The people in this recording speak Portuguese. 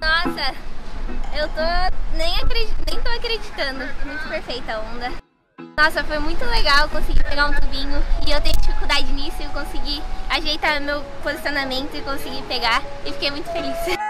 Nossa, eu tô nem, acredit... nem tô acreditando. Muito perfeita a onda. Nossa, foi muito legal conseguir pegar um tubinho e eu tenho dificuldade nisso e consegui ajeitar meu posicionamento e conseguir pegar e fiquei muito feliz.